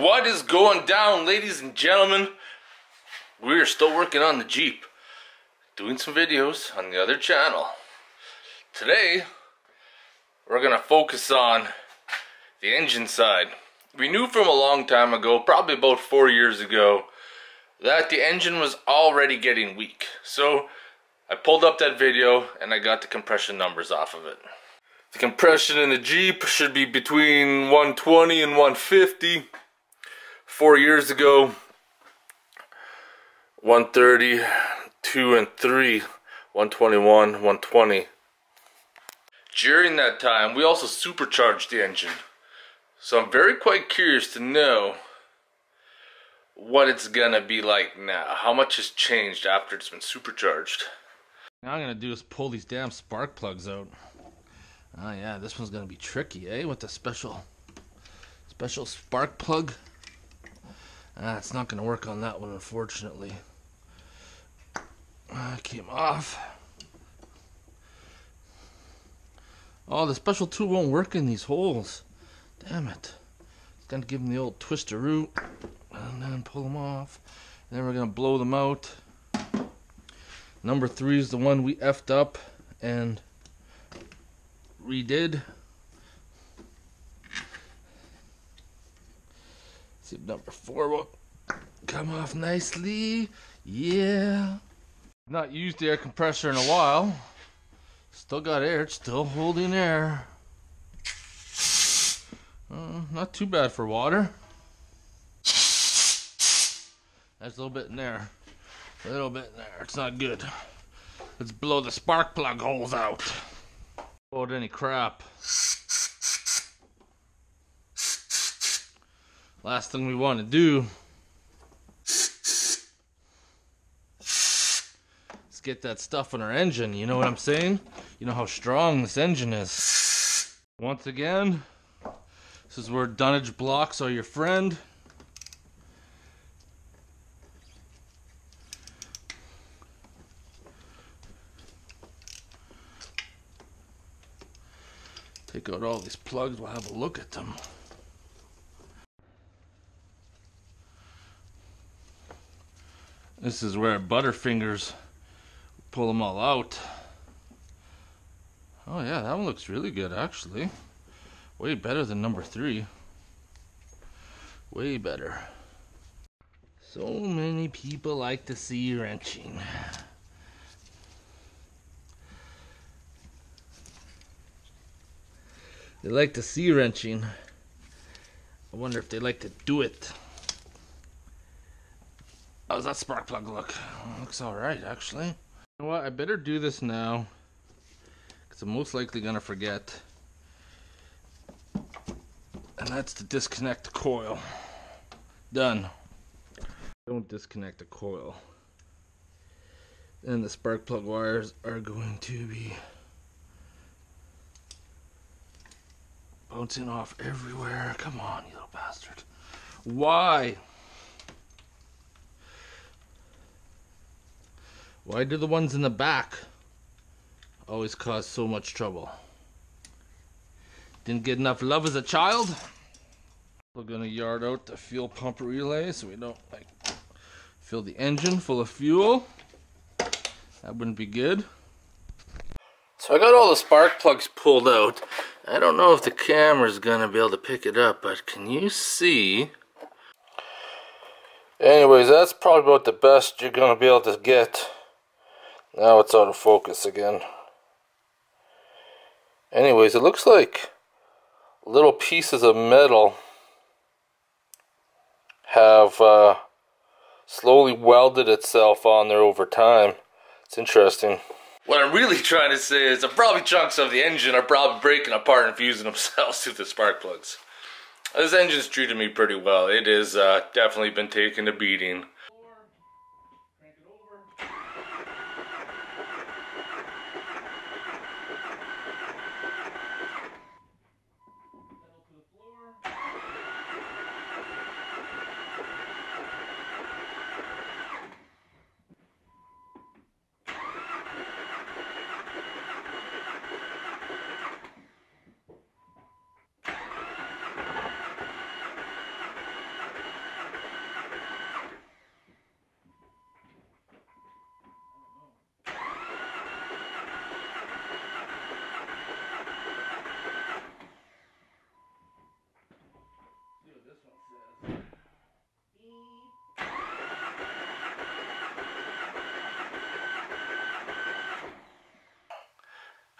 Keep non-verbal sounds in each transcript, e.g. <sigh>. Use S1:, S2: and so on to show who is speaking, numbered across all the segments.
S1: What is going down, ladies and gentlemen? We are still working on the Jeep. Doing some videos on the other channel. Today, we're going to focus on the engine side. We knew from a long time ago, probably about four years ago, that the engine was already getting weak. So, I pulled up that video and I got the compression numbers off of it. The compression in the Jeep should be between 120 and 150 four years ago 130 2 and 3 121 120 during that time we also supercharged the engine. So I'm very quite curious to know what it's gonna be like now. How much has changed after it's been supercharged? Now I'm gonna do is pull these damn spark plugs out. Oh yeah this one's gonna be tricky eh? With the special special spark plug Ah, it's not going to work on that one, unfortunately. Ah, came off. Oh, the special tool won't work in these holes. Damn it. It's going to give them the old twisteroo. And then pull them off. And then we're going to blow them out. Number three is the one we effed up and redid. See if number four will come off nicely. Yeah. Not used the air compressor in a while. Still got air. It's still holding air. Uh, not too bad for water. There's a little bit in there. A little bit in there. It's not good. Let's blow the spark plug holes out. Hold any crap. Last thing we want to do is get that stuff on our engine. You know what I'm saying? You know how strong this engine is. Once again, this is where dunnage blocks are your friend. Take out all these plugs, we'll have a look at them. This is where Butterfingers pull them all out. Oh yeah, that one looks really good actually. Way better than number three. Way better. So many people like to see wrenching. They like to see wrenching. I wonder if they like to do it. How's that spark plug look? looks alright, actually. You know what? I better do this now. Because I'm most likely going to forget. And that's to disconnect the coil. Done. Don't disconnect the coil. Then the spark plug wires are going to be bouncing off everywhere. Come on, you little bastard. Why? Why do the ones in the back always cause so much trouble? Didn't get enough love as a child? We're gonna yard out the fuel pump relay so we don't like fill the engine full of fuel. That wouldn't be good. So I got all the spark plugs pulled out. I don't know if the camera's gonna be able to pick it up, but can you see? Anyways, that's probably about the best you're gonna be able to get. Now it's out of focus again. Anyways, it looks like little pieces of metal have uh, slowly welded itself on there over time. It's interesting. What I'm really trying to say is that probably chunks of the engine are probably breaking apart and fusing <laughs> themselves to the spark plugs. This engine's treated me pretty well. It has uh, definitely been taking a beating.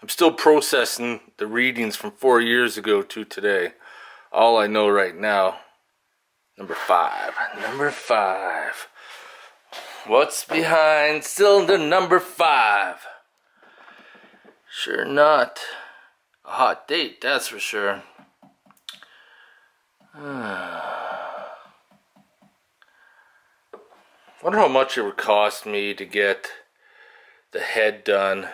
S1: I'm still processing the readings from four years ago to today. All I know right now, number five. Number five. What's behind cylinder number five? Sure not a hot date, that's for sure. <sighs> Wonder how much it would cost me to get the head done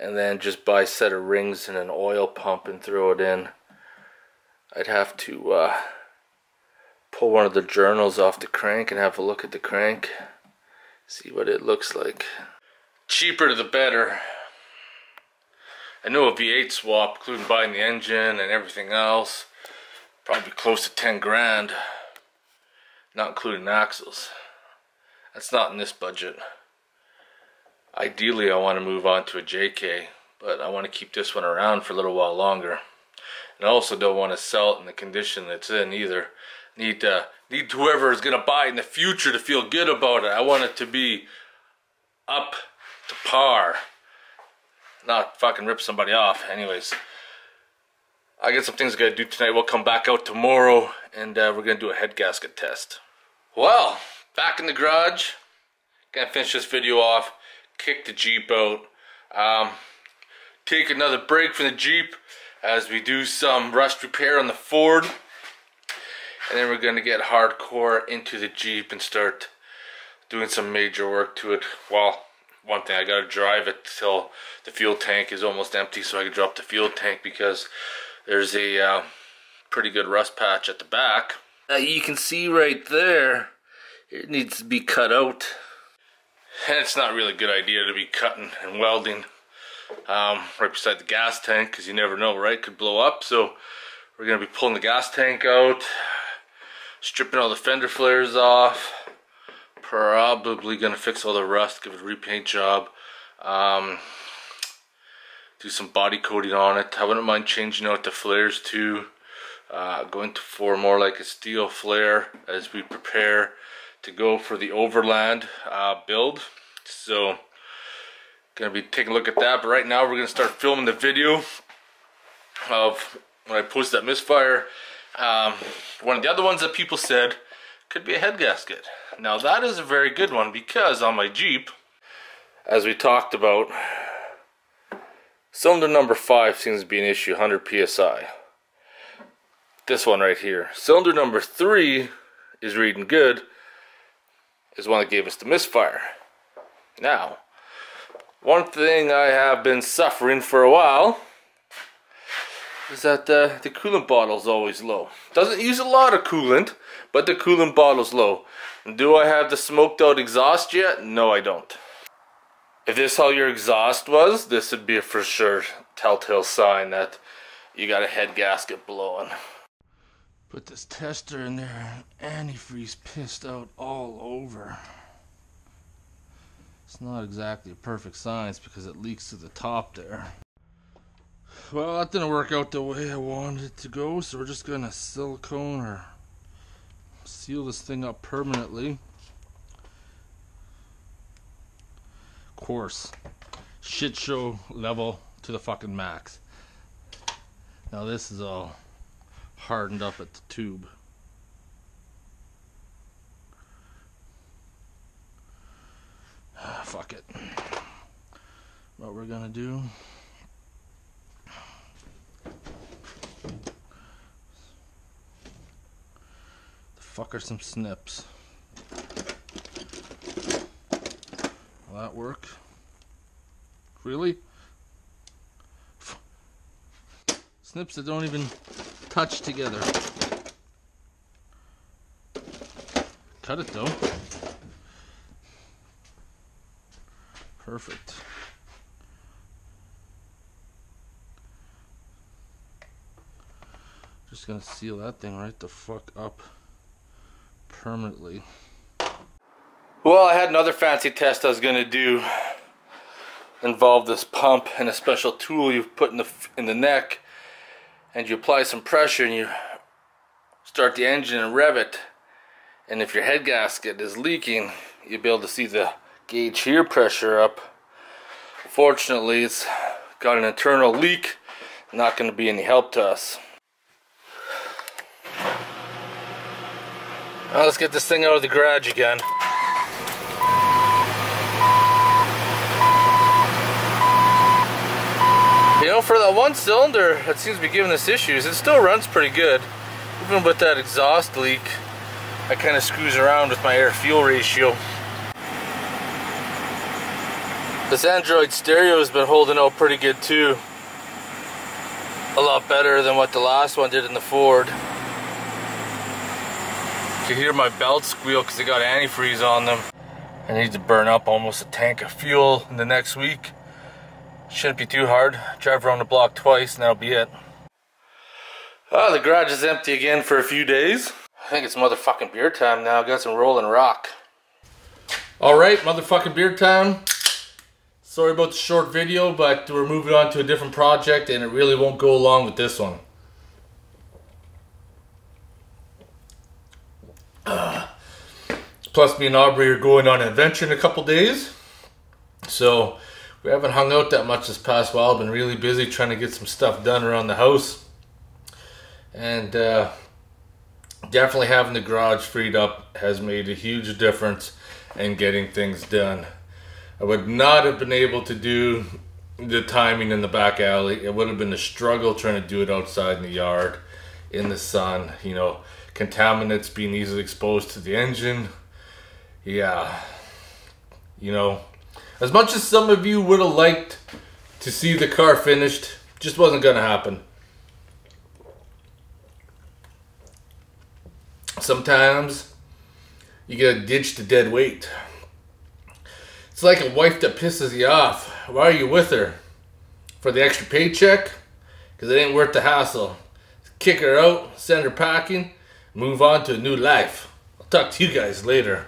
S1: and then just buy a set of rings and an oil pump and throw it in. I'd have to uh, pull one of the journals off the crank and have a look at the crank. See what it looks like. Cheaper the better. I know a V8 swap, including buying the engine and everything else, probably close to 10 grand. Not including axles. That's not in this budget. Ideally, I want to move on to a JK, but I want to keep this one around for a little while longer. And I also don't want to sell it in the condition it's in either. Need need whoever is going to buy it in the future to feel good about it. I want it to be up to par. Not fucking rip somebody off. Anyways, I got some things I got to do tonight. We'll come back out tomorrow and uh, we're going to do a head gasket test. Well, back in the garage. Gonna finish this video off kick the Jeep out. Um, take another break from the Jeep as we do some rust repair on the Ford. And then we're going to get hardcore into the Jeep and start doing some major work to it. Well, one thing, I got to drive it till the fuel tank is almost empty so I can drop the fuel tank because there's a uh, pretty good rust patch at the back. Uh, you can see right there, it needs to be cut out. And it's not really a good idea to be cutting and welding um, right beside the gas tank because you never know, right? Could blow up. So we're going to be pulling the gas tank out, stripping all the fender flares off, probably going to fix all the rust, give it a repaint job, um, do some body coating on it. I wouldn't mind changing out the flares too. Uh, going to for more like a steel flare as we prepare to go for the Overland uh, build. So, gonna be taking a look at that. But right now, we're gonna start filming the video of when I post that misfire. Um, one of the other ones that people said could be a head gasket. Now that is a very good one because on my Jeep, as we talked about, cylinder number 5 seems to be an issue, 100 psi. This one right here. Cylinder number 3 is reading good, is one that gave us the misfire. Now, one thing I have been suffering for a while is that uh, the coolant bottle is always low. Doesn't use a lot of coolant, but the coolant bottle's low. Do I have the smoked out exhaust yet? No, I don't. If this how your exhaust was, this would be a for sure telltale sign that you got a head gasket blowing. Put this tester in there, and antifreeze pissed out all over. It's not exactly a perfect science because it leaks to the top there. Well, that didn't work out the way I wanted it to go, so we're just gonna silicone or seal this thing up permanently. Of course, shit show level to the fucking max. Now this is all hardened up at the tube. <sighs> Fuck it. What we're gonna do. The fuck are some snips? Will that work? Really? Snips that don't even touch together. Cut it though. Perfect. Just gonna seal that thing right the fuck up permanently. Well, I had another fancy test I was gonna do. Involve this pump and a special tool you put in the in the neck and you apply some pressure and you start the engine and rev it. And if your head gasket is leaking, you'll be able to see the gauge here pressure up. Fortunately, it's got an internal leak. Not going to be any help to us. Now let's get this thing out of the garage again. You know, for that one cylinder that seems to be giving us issues, it still runs pretty good. Even with that exhaust leak, I kind of screws around with my air-fuel ratio. This Android stereo has been holding out pretty good too. A lot better than what the last one did in the Ford. You can hear my belt squeal because they got antifreeze on them. I need to burn up almost a tank of fuel in the next week. Shouldn't be too hard. Drive around the block twice and that'll be it. Oh, the garage is empty again for a few days. I think it's motherfucking beer time now. Got some rolling rock. Alright, motherfucking beer time. Sorry about the short video, but we're moving on to a different project and it really won't go along with this one. Uh, plus, me and Aubrey are going on an adventure in a couple days. So, we haven't hung out that much this past while. I've been really busy trying to get some stuff done around the house. And uh, definitely having the garage freed up has made a huge difference in getting things done. I would not have been able to do the timing in the back alley. It would have been a struggle trying to do it outside in the yard, in the sun. You know, contaminants being easily exposed to the engine. Yeah, you know, as much as some of you would have liked to see the car finished, just wasn't going to happen. Sometimes you gotta ditch the dead weight. It's like a wife that pisses you off. Why are you with her? For the extra paycheck? Because it ain't worth the hassle. Kick her out, send her packing, move on to a new life. I'll talk to you guys later.